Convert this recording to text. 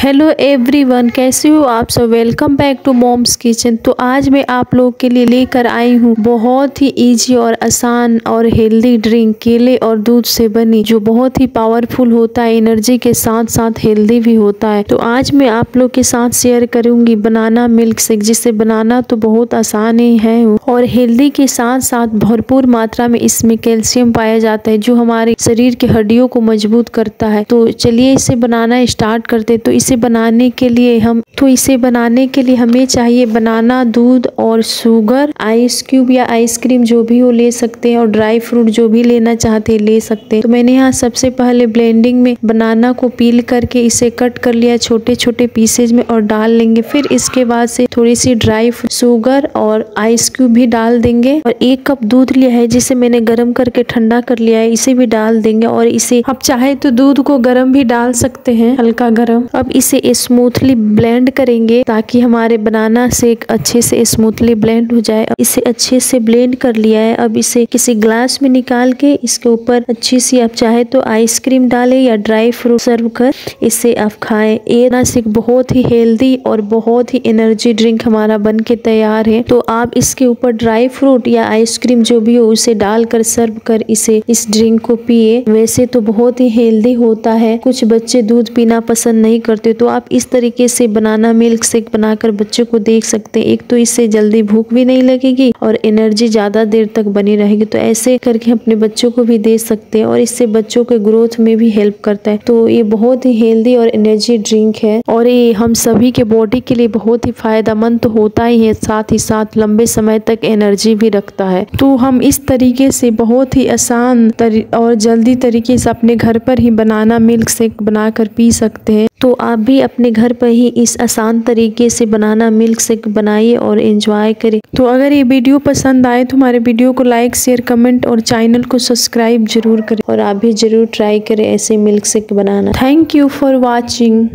Hello everyone, कैसे हो आप सब? Welcome back to mom's kitchen तो आज मैं आप लोग के लिए लेकर आई हूँ बहुत ही इजी और आसान और हेल्दी ड्रिंक केले और दूध से बनी, जो बहुत ही पावरफुल होता है एनर्जी के साथ साथ हेल्दी भी होता है। तो आज मैं आप लोग के साथ शेयर करूँगी बनाना मिल्क शेक जिसे बनाना तो बहुत आसान ही है। और हेल्दी के साथ साथ भरपूर मात्रा में इसमें कैल्शियम पाया जाता है, जो हमारे शरीर के हड्डियों को मज़बूत करता है। तो चलिए इसे बनाना स्टार्ट करते तो इसे बनाने के लिए हम तो इसे बनाने के लिए हमें चाहिए बनाना, दूध और शुगर आइस क्यूब या आइसक्रीम जो भी हो ले सकते हैं और ड्राई फ्रूट जो भी लेना चाहते हैं ले सकते हैं। तो मैंने यहाँ सबसे पहले ब्लेंडिंग में बनाना को पील करके इसे कट कर लिया छोटे छोटे पीसेज में और डाल लेंगे। फिर इसके बाद से थोड़ी सी ड्राई शुगर और आइस क्यूब भी डाल देंगे और एक कप दूध लिया है जिसे मैंने गर्म करके ठंडा कर लिया है, इसे भी डाल देंगे और इसे, आप चाहे तो दूध को गर्म भी डाल सकते हैं, हल्का गर्म। अब इसे स्मूथली ब्लेंड करेंगे ताकि हमारे बनाना शेक अच्छे से स्मूथली ब्लेंड हो जाए। इसे अच्छे से ब्लेंड कर लिया है। अब इसे किसी ग्लास में निकाल के इसके ऊपर अच्छी सी आप चाहे तो आइसक्रीम डालें या ड्राई फ्रूट सर्व कर इसे आप खाएँ। ये ना शेक बहुत ही हेल्दी और बहुत ही एनर्जी ड्रिंक हमारा बन के तैयार है। तो आप इसके ऊपर ड्राई फ्रूट या आइसक्रीम जो भी हो उसे डालकर सर्व कर इसे इस ड्रिंक को पिए। वैसे तो बहुत ही हेल्दी होता है। कुछ बच्चे दूध पीना पसंद नहीं करते सकते हो। तो आप इस तरीके से बनाना मिल्क शेक बनाकर बच्चों को देख सकते हैं। एक तो इससे जल्दी भूख भी नहीं लगेगी और एनर्जी ज़्यादा देर तक बनी रहेगी। तो ऐसे करके अपने बच्चों को भी दे सकते हैं और इससे बच्चों के ग्रोथ में भी हेल्प करता है। तो ये बहुत ही हेल्दी और एनर्जी ड्रिंक है और ये हम सभी के बॉडी के लिए बहुत ही फ़ायदेमंद तो होता ही है। साथ ही साथ लंबे समय तक एनर्जी भी रखता है। तो हम इस तरीके से बहुत ही आसान और जल्दी तरीके से अपने घर पर ही बनाना मिल्क शेक बनाकर पी सकते हैं। तो आप भी अपने घर पर ही इस आसान तरीके से बनाना मिल्क शेक बनाइए और एंजॉय करें। तो अगर ये वीडियो पसंद आए तो हमारे वीडियो को लाइक शेयर कमेंट और चैनल को सब्सक्राइब ज़रूर करें। और आप भी ज़रूर ट्राई करें ऐसे milkshake banana. Thank you for watching